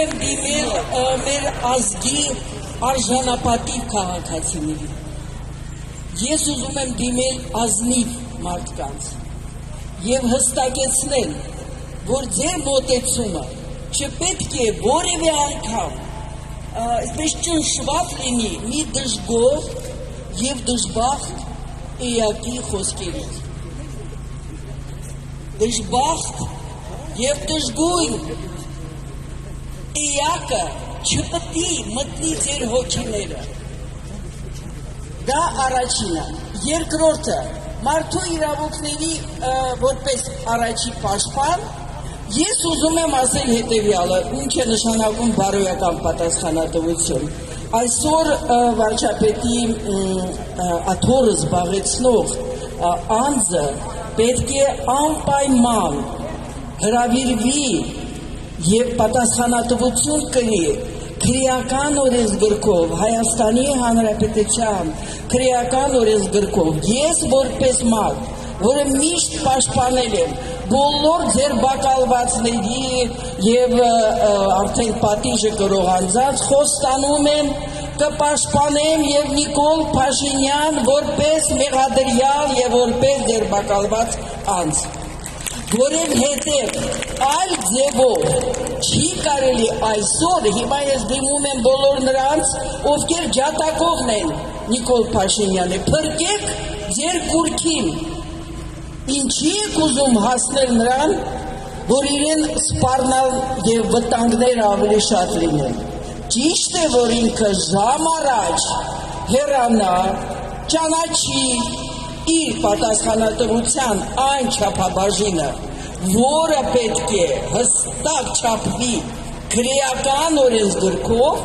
եմ դիմել մեր ազգի արժանապատիվ քաղաքացիներին։ Ես ուզում եմ դիմել ազնիվ մարդկանց եւ հստակեցնել, որ ձեր մոտեցումը չպետք է որևէ անգամ այսպես ճնշված լինի մի դժգոհ եւ դժբախտ էակի խոսքերից դժբախտ եւ դժգույն էակը չպետք է մտնի ձեր հոգիները դա առաջինը երկրորդը մարդու իրավունքների որպես առաջի պաշտպան ես ուզում եմ ասել հետեւյալը ինչ է նշանակում բարոյական պատասխանատվություն այսօր վարչապետի աթորը զբաղեցնող անձը պետք է անպայման հրավիրվի եւ պատասխանատվություն կրի քրեական օրենսգրքով Հայաստանի Հանրապետության քրեական օրենսգրքով ես որպես մարդ որը միշտ պաշտպանել եմ բոլոր ձեր բակալվածների եւ արդեն պատիժը կրող անձանց խոստանում եմ կպաշտպանեմ եւ Նիկոլ Փաշինյան որպես մեղադրյալ եւ որպես դերբակալված անձ որովհետև այլ ձևով չի կարելի այսօր հիմա ես դիմում եմ բոլոր նրանց ովքեր ջատակողն են Նիկոլ Փաշինյանը փրկեք ձեր կուրքին ինչի եք ուզում հասնել նրան որ իրեն սպառնալ եւ վտանգներ ավելի շատ լինեն Ճիշտ է, որ ինքը ժամ առաջ հերանա, ճանաչի իր պատասխանատվության այն չափաբաժինը, որը պետք է հստակ չափվի քրեական օրենսգրքով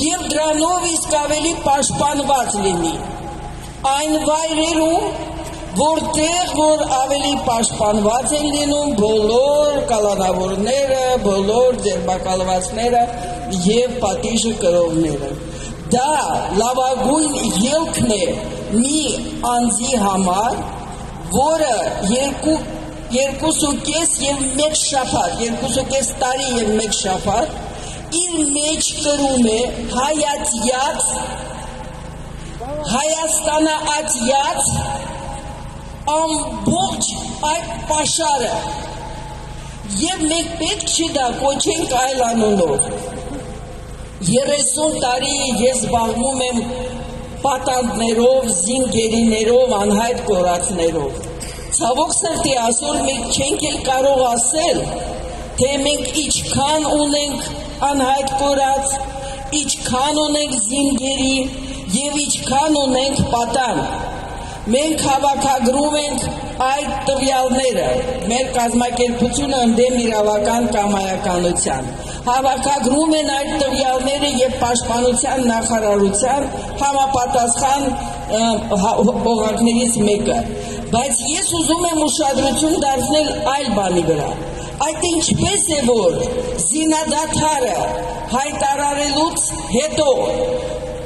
եւ դրանով իսկ ավելի պաշտպանված լինի այն վայրերում որտեղ որ ավելի պաշտպանված են լինում բոլոր կալանավորները, բոլոր ձերբակալվածները եւ պատիժը կրողները։ Դա լավագույն ելքն է մի անձի համար, որը երկու երկուսուկես եւ մեկ շաբաթ, երկուսուկես տարի եւ մեկ շաբաթ իր մեջ կրում է հայացյաց Հայաստանը ատյաց ամբողջ այդ պաշարը եւ մենք պետք չի դա կոչենք այլ անունով 30 տարի ես զբաղվում եմ պատանդներով, զինգերիներով, անհայտ կորածներով։ Ցավոք սրտի այսօր մենք չենք էլ կարող ասել, թե մենք ինչքան ունենք անհայտ կորած, ինչքան ունենք զինգերի եւ ինչքան ունենք պատանդ Մենք հավաքագրում ենք այդ տվյալները մեր կազմակերպությունը ընդդեմ իրավական կամայականության հավաքագրում են այդ տվյալները եւ պաշտպանության նախարարության համապատասխան օղակներից մեկը բայց ես ուզում եմ ուշադրություն դարձնել այլ բանի վրա այդ ինչպես է որ զինադադարը հայտարարելուց հետո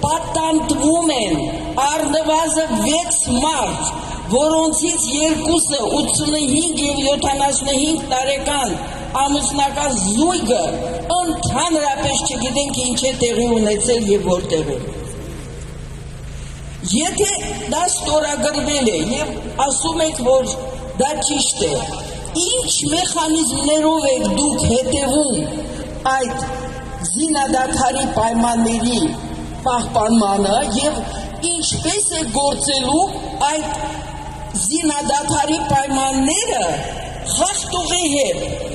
պատանտվում են առնվազն 6 մարդ, որոնցից երկուսը 85 եւ 75 տարեկան ամուսնական զույգը ընդհանրապես չգիտենք ինչ է տեղի ունեցել եւ որտեղ է։ Եթե դա ստորագրվել է եւ ասում եք, որ դա ճիշտ է, ինչ մեխանիզմներով եք դուք հետևում այդ զինադադարի պայմանների պահպանմանը եւ ինչպես է գործելու այդ զինադադարի պայմանները խախտողի հետ